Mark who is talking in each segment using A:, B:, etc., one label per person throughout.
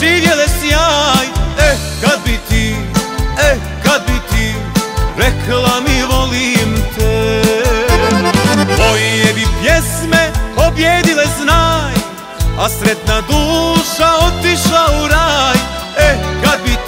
A: živjele sjaj E, kad bi ti, e, kad bi ti Rekla mi volim te. Moje bi pjesme objedile znaj A sretna duša otišla u raj. E, kad bi ti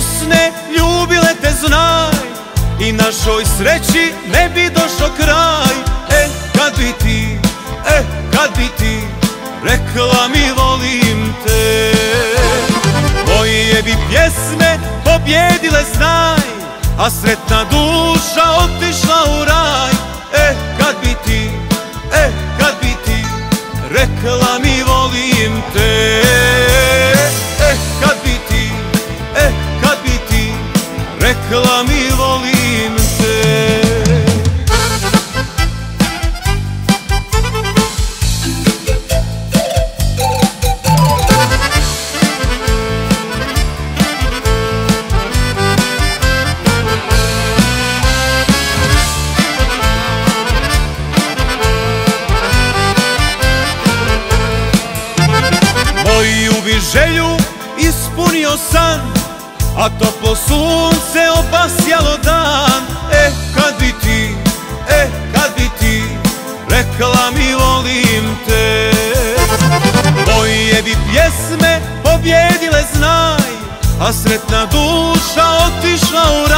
A: usne ljubile te znaj. I našoj sreći ne bi došao kraj. E, kad bi ti, e, kad bi ti Rekla mi volim te. Moje bi pjesme pobjedile znaj A sretna duša otišla u raj. E, kad bi ti, e, kad bi ti Rekla mi volim te Rekla mi volim te. Moju bi želju ispunio san A toplo sunce obasjalo dan. E, kad bi ti, e, kad bi ti Rekla mi volim te. Moje bi pjesme pobjedile znaj A sretna duša otišla u